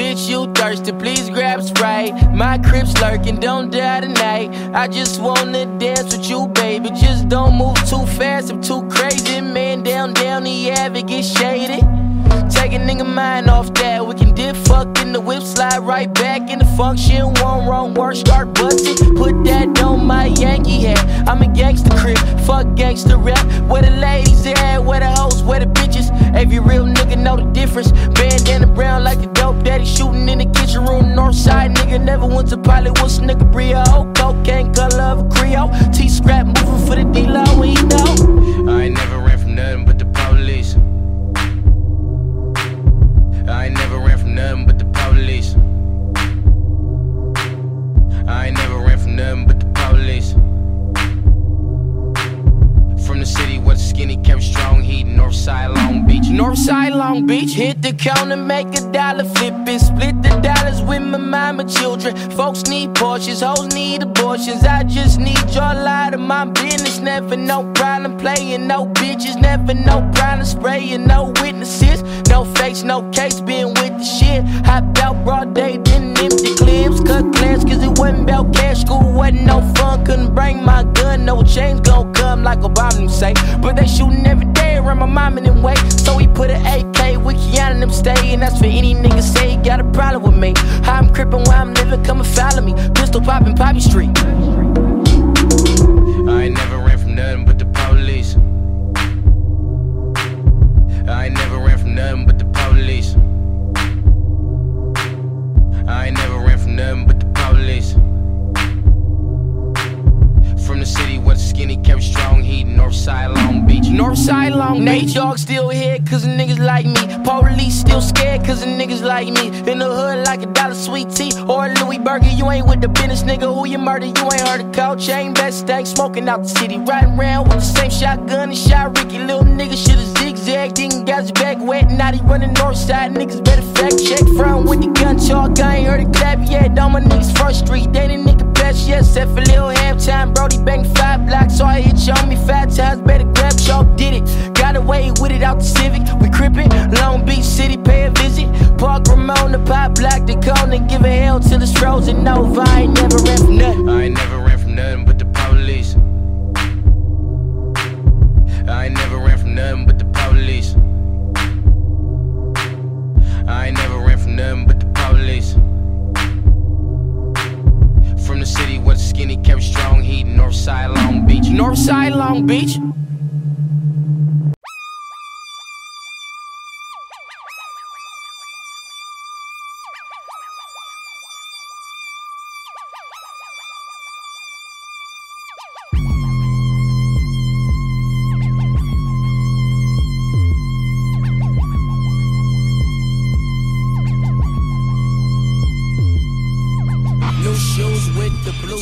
Bitch, you thirsty, please grab Sprite. My crib's lurking, don't die tonight. I just wanna dance with you, baby. Just don't move too fast, I'm too crazy. Man, down, down the ave, get shady. Take a nigga mind off that. We can dip, fuck in the whip, slide right back in the function. One wrong word, start busting. Put that on my Yankee hat. I'm a gangster crib, fuck gangster rap. Where the ladies at, where the hoes, where the bitches. Every real nigga know the difference. Bandana brown like a dope daddy shooting in the kitchen room. Northside nigga never went to pilot. What's nigga Brio? Cocaine color of a Creole. T scrap moving for the D-Lo, counter, make a dollar, flip it, split the dollars with my mama children. Folks need Porsches, hoes need abortions. I just need your light of my business. Never no problem playing, no bitches, never no problem spraying, no witnesses, no face, no case, been with the shit. Hop out broad day, then empty clips, cut class, cause it wasn't about cash. School wasn't no fun, couldn't bring my gun, no change gon' come like Obama say. But they shooting every day around my mom and them way. So we put an AK with Keanu and them stay. And that's for any nigga say he got a problem with me. How I'm crippin' where I'm living, come and follow me. Pistol poppin' Poppy Street. I ain't never ran from nothing but the police. I ain't never ran from nothing but the police. I ain't never ran from nothing but the police. Skinny kept strong heat, Northside Long Beach. Northside Long Beach. Nate Dogg still here cause the niggas like me. Police still scared cause the niggas like me. In the hood like a dollar sweet tea or a Louis Burger. You ain't with the business, nigga. Who you murder? You ain't heard of cold chain, best stank, smoking out the city. Riding around with the same shotgun and shot Ricky. Little nigga should've zigzagged. Didn't got his he running Northside. Niggas better fact check. Front with the gun talk. I ain't heard a clap yet. All my niggas front street. They the nigga best yet. Set for little halftime. Brody bang five blocks. So I hit you on me five times. Better grab chalk. Did it. Got away with it out the Civic. We crippin'. Long Beach City. Pay a visit. Park Ramon. The pop block. The cone. And give a hell till it's frozen. Nova. I ain't never ran from nothing. I ain't never ran from nothing but the police. I ain't never ran from nothing but the police. I ain't never ran from nothing but the police. From the city where the skinny kept strong heat, Northside Long Beach. Northside Long Beach.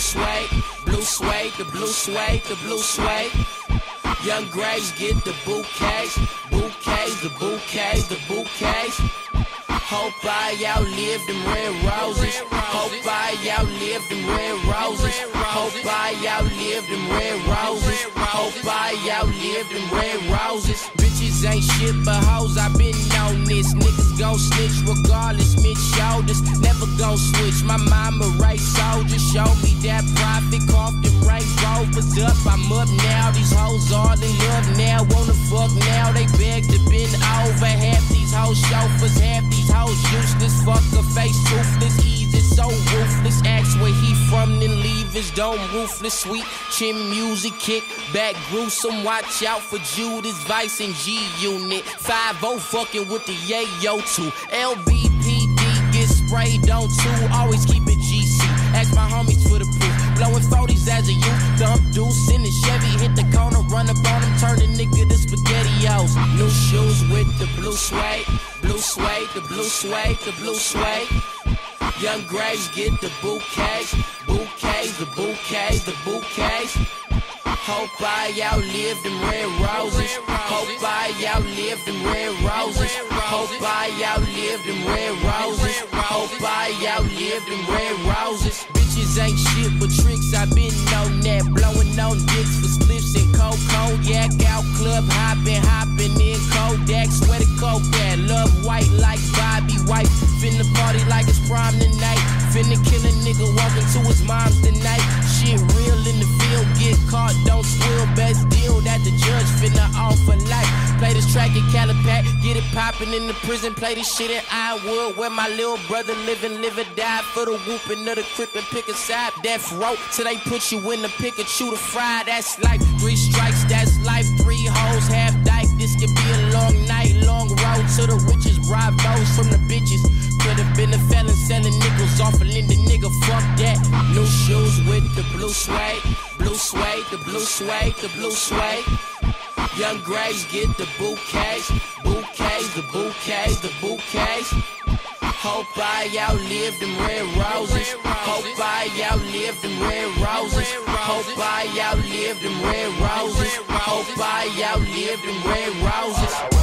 Suede, blue suede, the blue suede, the blue suede. Young Graves get the bouquets, bouquets, the bouquets, the bouquets. Hope I outlive them red roses. Hope I outlive them red roses. Hope I outlive them red roses. Hope I outlive them red roses. Bitches ain't shit but hoes. I been on this. Niggas gon' snitch regardless. Mid shoulders, never gon' switch. My mama raised soldiers. Show me that profit. Coughed them Range Rovers up. I'm up now. These hoes all in love now. Wanna fuck now. They beg to bend over. Half these hoes chauffeurs. Half these hoes useless. Fuck a face toothless. Easy, so ruthless. Ask where he from, then leave his dome ruthless. Sweet chin music, kick back gruesome. Watch out for Judas Vice and G Unit. 5 fucking with the Yayo 2. LBPD get sprayed on two. Always keep it GC. Ask my homies for the proof. Blowing 40s as a youth. Dump deuce in the Chevy. Hit the corner, run up on him. Turn the nigga to spaghettios. New shoes with the blue suede. Blue suede, the blue suede, the blue suede. Young Graves get the bouquets, bouquets, the bouquets, the bouquets. Hope I outlive them red roses. Hope I outlive them red roses. Hope I outlive them red roses. Hope I outlive them red roses. Bitches ain't shit but tricks. I been on that, blowing on dicks for spliffs cold, cold, yak out club hopping, hopping in Kodak, sweaty that love white like Bobby White, finna party like it's prom tonight talking to his moms tonight. Shit real in the field, get caught, don't squeal. Best deal that the judge finna offer life. Play this track in Calipat, get it poppin' in the prison. Play this shit in Ironwood, where my little brother livin', live or die for the whoopin' of the crip and pick a side. Death row till they put you in the pick and shoot a fry. That's life. Three strikes, that's life. Three hoes, half dyke. This could be a long night, long road to the riches. Bravos from the bitches. Could've been a felon selling nickels off a Linda nigga. Fuck that. New shoes with the blue suede, blue suede, the blue suede, the blue suede. Young Graves get the bouquets, bouquets, the bouquets, the bouquets. Hope I outlive them red roses. Hope I outlive them red roses. Hope I outlive them red roses. Hope I outlive them red roses.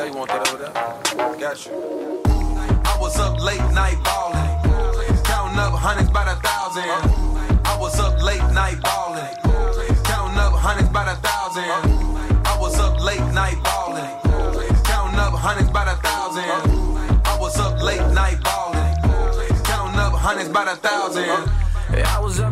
There? You want that over there? Got you. I was up late night ballin', counting up hundreds by the thousand. I was up late night ballin', counting up hundreds by the thousand. I was up late night ballin', counting up hundreds by the thousand. I was up late night ballin', counting up hundreds by the thousand. I was up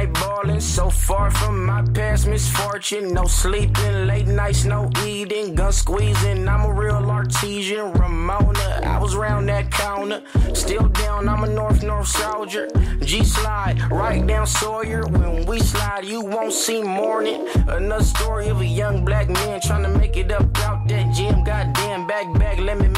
night ballin', so far from my past misfortune. No sleeping, late nights, no eating, gun squeezing. I'm a real artesian, Ramona. I was round that counter, still down. I'm a North North soldier. G slide right down Sawyer. When we slide, you won't see morning. Another story of a young black man trying to make it up out that gym. Goddamn, back back, let me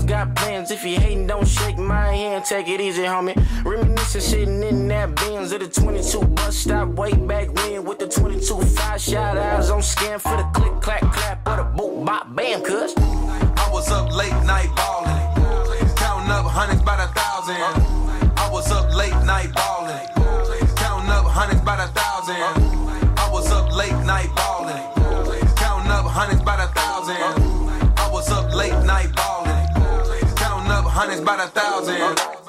make. Got plans. If you hating, don't shake my hand. Take it easy, homie. Reminiscing, sitting in that Benz at the 22 bus stop way back when with the 22 five shot eyes on scan for the click clack clap or the boot bop bam. Cuz I was up late night ballin', counting up hundreds by the thousand. I was up late night ballin', counting up hundreds by the thousand. I was up late night ballin', counting up hundreds by the thousand. By the thousand.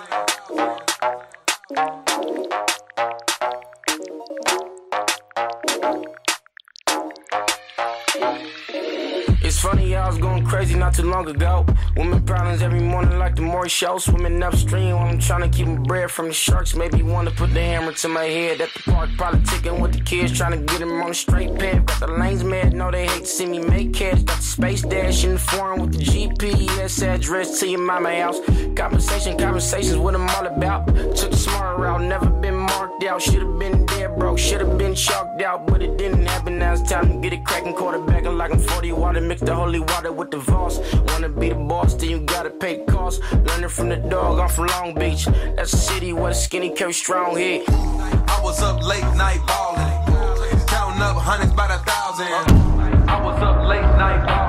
It's funny, I was going crazy not too long ago. Women problems every morning like the Maury show. Swimming upstream while I'm trying to keep my bread from the sharks. Maybe want to put the hammer to my head at the park. Probably ticking with the kids, trying to get them on the straight path. Got the lanes mad, know they hate to see me make cash. Got the space dash in the foreign with the GPS address to your mama house. Conversation, conversations, what I'm all about. Took the smart route, never been marked out. Should've been broke, should've been chalked out, but it didn't happen. Now it's time to get it cracking. Quarterbacking like I'm 40 water, mix the holy water with the Voss. Wanna be the boss, then you gotta pay costs. Learning from the dog, I'm from Long Beach. That's a city where the skinny carry strong heat. I was up late night ballin', counting up hundreds by the thousand. I was up late night ballin',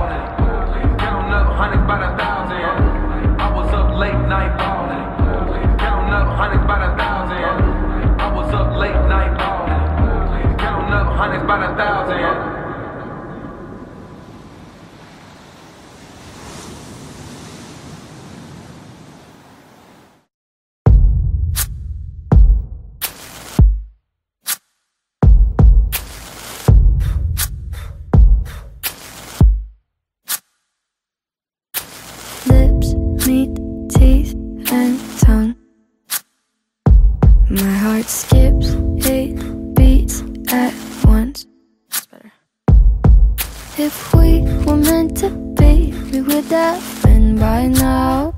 been by now.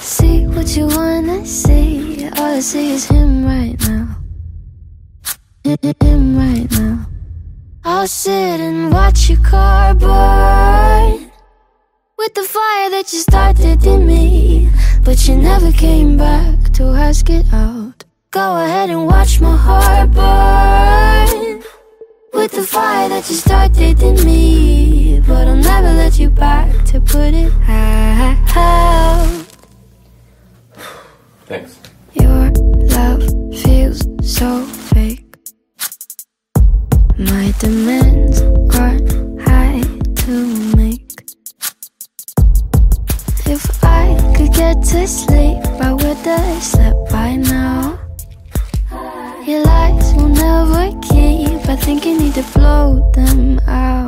See what you wanna see. All I see is him right now. him right now. I'll sit and watch your car burn with the fire that you started in me, but you never came back to ask it out. Go ahead and watch my heart burn with the fire that you started in me, but I'll never let you back to put it out. Thanks. Your love feels so fake. My demands are high to make. If I could get to sleep, I would have slept by now. Your lies will never keep. I think you need to blow them out.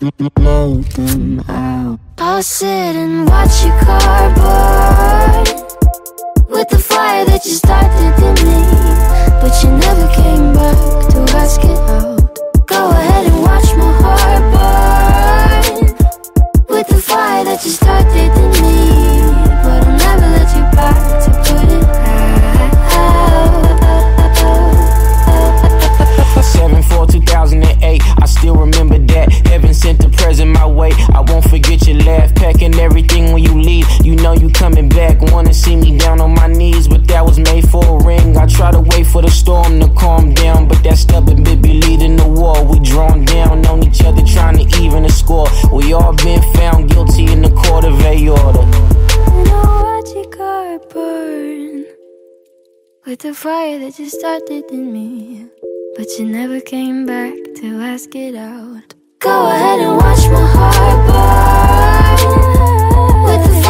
Blow them out. I'll sit and watch your car burn with the fire that you started in me. But you never came back to ask it out. Go ahead and watch my heart burn with the fire that you started in me. Won't forget your laugh. Packing everything when you leave. You know you coming back. Wanna see me down on my knees, but that was made for a ring. I try to wait for the storm to calm down, but that stubborn bit be leading the war. We drawn down on each other, trying to even the score. We all been found guilty in the court of a order. Now watch your car burn with the fire that you started in me. But you never came back to ask it out. Go ahead and watch my heart burn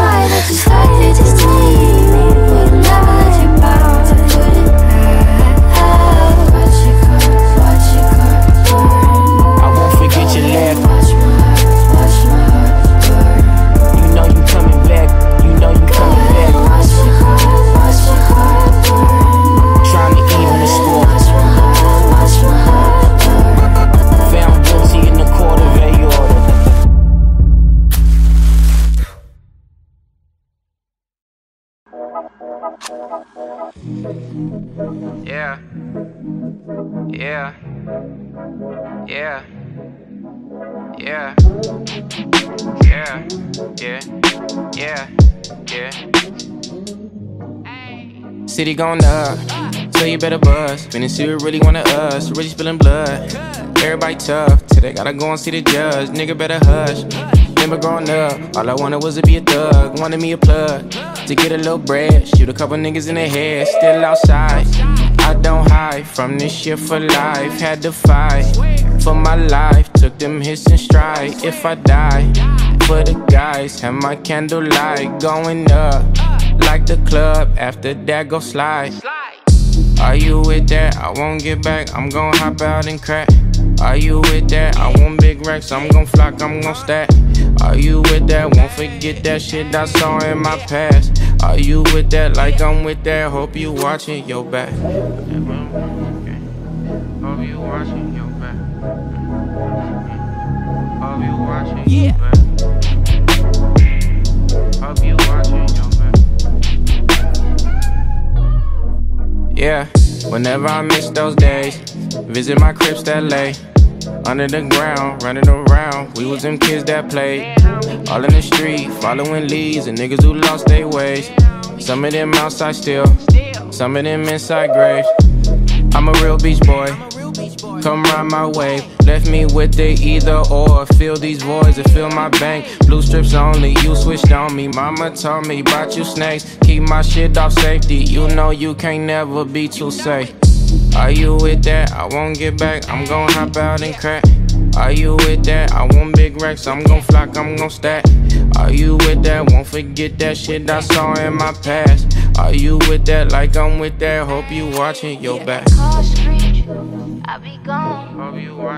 why that you started to stay City going up, so you better. Finna see what really wanna us, really spilling blood. Everybody tough, Today gotta go and see the judge. Nigga better hush. Remember growing up, all I wanted was to be a thug. Wanted me a plug to get a little bread. Shoot a couple niggas in the head, still outside. I don't hide from this shit for life. Had to fight for my life. Took them hits and stride. If I die, for the guys, have my candlelight going up like the club. After that, go slide. Are you with that? I won't get back. I'm gon' hop out and crack. Are you with that? I want big racks. I'm gon' flock. I'm gon' stack. Are you with that? Won't forget that shit I saw in my past. Are you with that? Like I'm with that. Hope you watching your back. Hope you watching your back. Hope you watching your back. Hope you Yeah, whenever I miss those days, visit my cribs that lay under the ground, running around. We was them kids that played all in the street, following leads and niggas who lost their ways. Some of them outside still, some of them inside graves. I'm a real beach boy. Come ride my wave, left me with the either or. Fill these voids and fill my bank. Blue strips only, you switched on me. Mama told me about you snakes. Keep my shit off safety. You know you can't never be too safe. Are you with that? I won't get back. I'm gon' hop out and crack. Are you with that? I want big racks. I'm gon' flock. I'm gon' stack. Are you with that? Won't forget that shit I saw in my past. Are you with that? Like I'm with that. Hope you watching your back.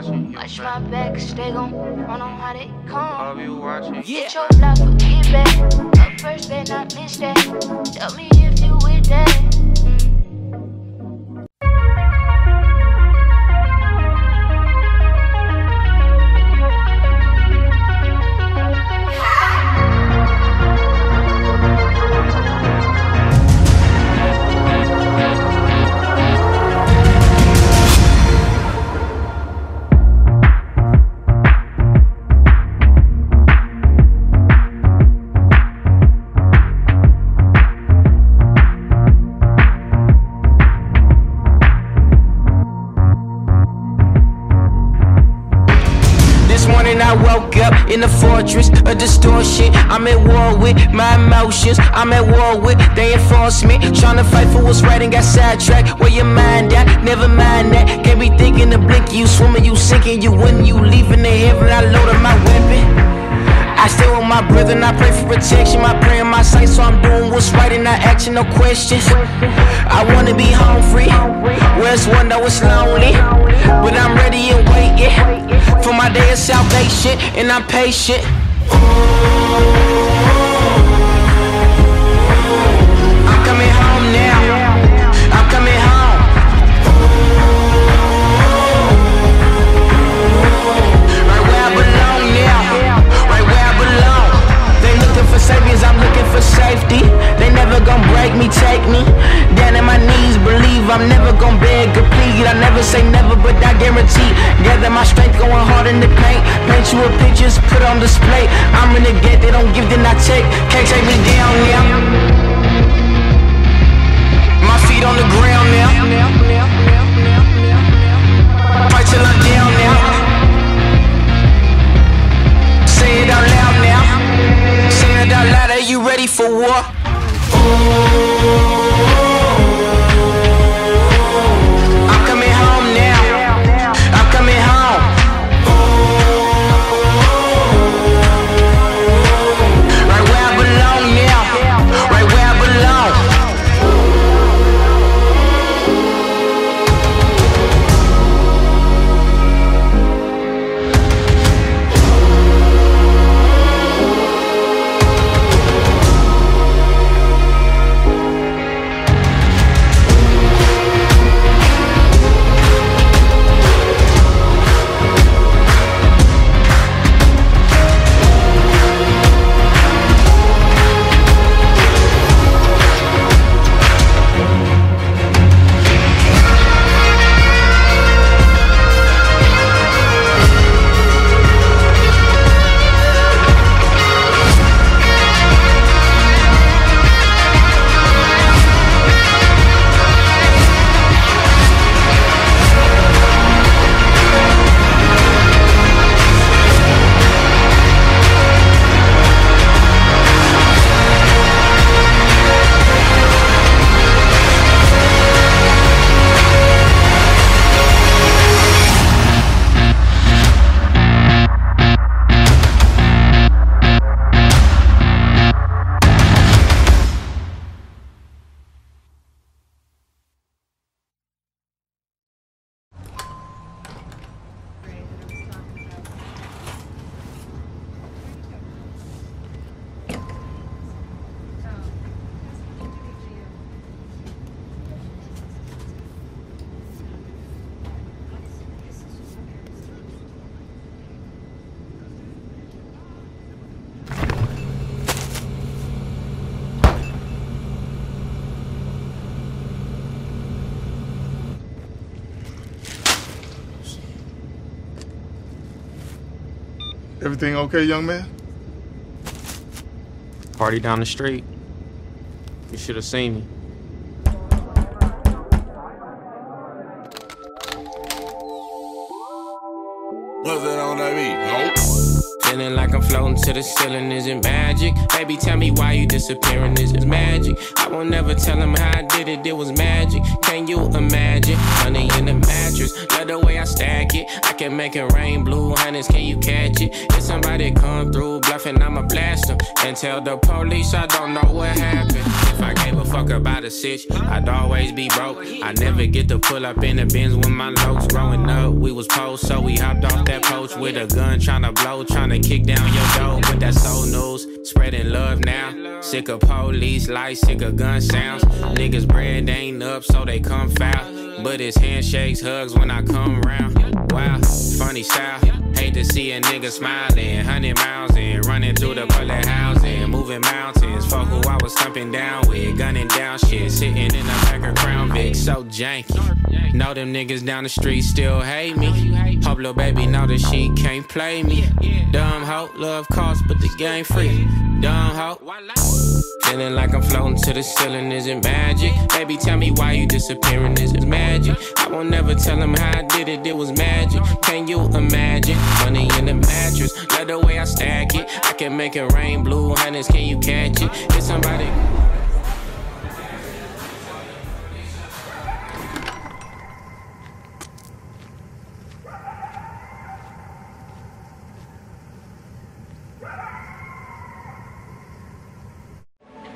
Watching your Watch my back. back, stay gon' run on how they come. Hope you watching. Get your life, get back. Up first, they not miss that. Tell me if you with that. Morning I woke up in a fortress of distortion. I'm at war with my emotions. I'm at war with they enforcement. Trying to fight for what's right and got sidetracked. Where your mind at? Never mind that. Can't be thinking the blink. You swimming, you sinking, you when you leaving the heaven. I loaded my weapon. I stay with my brother and I pray for protection. My prayer in my sight, so I'm doing what's right and not asking no questions. I wanna be home free. Where's one though it's lonely? But I'm ready and waiting for my day of salvation, and I'm patient. I'm I'm in the gate, they don't give, Everything okay, young man? Party down the street. You should have seen me. Floating to the ceiling, isn't magic? Baby, tell me why you disappearing, isn't magic? I won't never tell him how I did it, it was magic. Can you imagine? Honey in the mattress, love the way I stack it. I can make it rain blue, honey's, can you catch it? If somebody come through bluffing, I'ma blast them. And tell the police I don't know what happened. If I gave a fuck about a sitch, I'd always be broke. I never get to pull up in the bins when my locs growing up. We was post, so we hopped off that poach with a gun, tryna blow, tryna kick down your door. But that's old news, spreading love now. Sick of police lights, sick of gun sounds. Niggas bread ain't up, so they come foul. But it's handshakes, hugs when I come round. Wow, funny style. Hate to see a nigga smiling, hundred miles in, running through the bullet housing, moving mountains. Fuck who I was thumping down with, gunning down shit, sitting in the back of Crown Vic, so janky. Know them niggas down the street still hate me. Hope little baby know that she can't play me. Dumb hoe, love cost, but the game free. dumb hoe. Feeling like I'm floating to the ceiling, is it magic? Baby, tell me why you disappearing, is it magic? I won't never tell him how I did it, it was magic. Can you imagine? Money in the mattress, love the way I stack it. I can make it rain, blue hunters, can you catch it? It's somebody.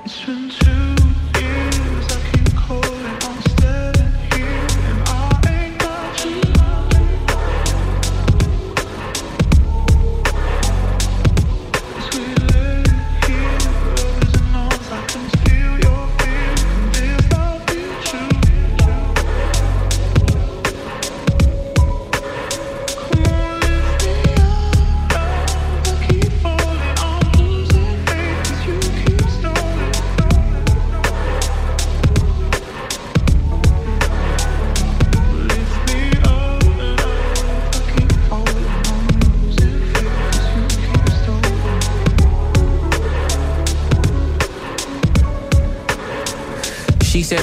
She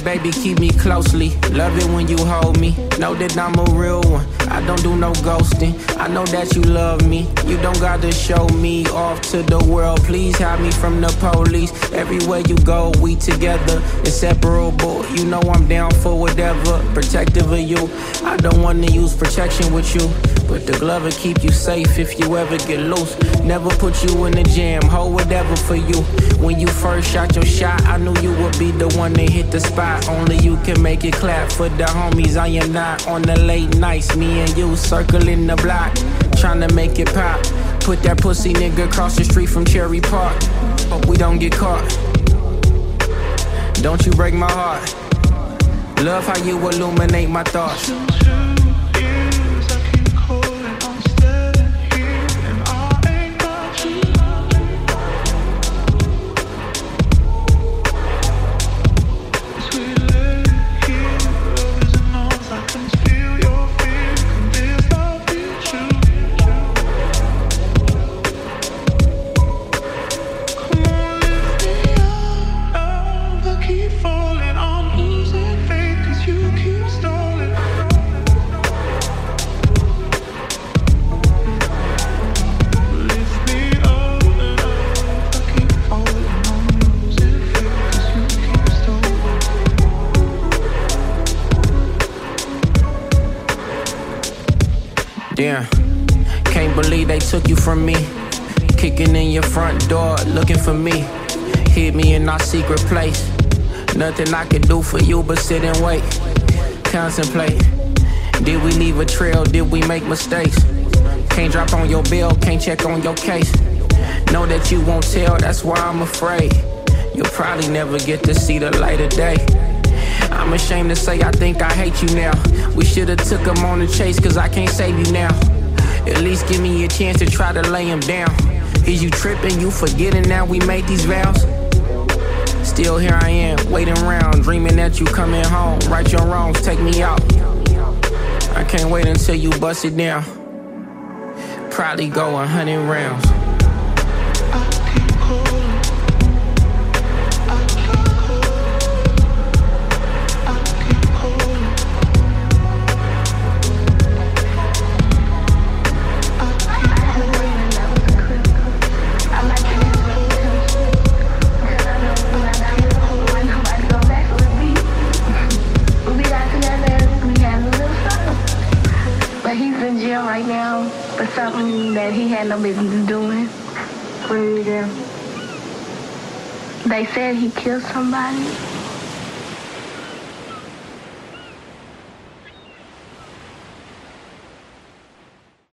baby, keep me closely. Love it when you hold me. Know that I'm a real one. I don't do no ghosting. I know that you love me. You don't gotta show me off to the world. Please hide me from the police. Everywhere you go, we together, inseparable. You know I'm down for whatever. Protective of you. I don't wanna use protection with you. But the glove will keep you safe if you ever get loose. Never put you in the jam, hold whatever for you. When you first shot your shot, I knew you would be the one to hit the spot. Only you can make it clap for the homies. I am not on the late nights. Me and you circling the block, trying to make it pop. Put that pussy nigga across the street from Cherry Park. Hope we don't get caught. Don't you break my heart. Love how you illuminate my thoughts. Damn, can't believe they took you from me. Kicking in your front door, looking for me. Hid me in our secret place. Nothing I can do for you but sit and wait. Contemplate. Did we leave a trail? Did we make mistakes? Can't drop on your bill, can't check on your case. Know that you won't tell, that's why I'm afraid. You'll probably never get to see the light of day. I'm ashamed to say I think I hate you now. We should've took him on the chase, cause I can't save you now. At least give me a chance to try to lay him down. Is you tripping, you forgetting now we made these vows? Still here I am, waiting around, dreaming that you coming home. Right your wrongs, take me out. I can't wait until you bust it down. Probably go a hundred rounds. Something that he had no business doing. What did he do? They said he killed somebody.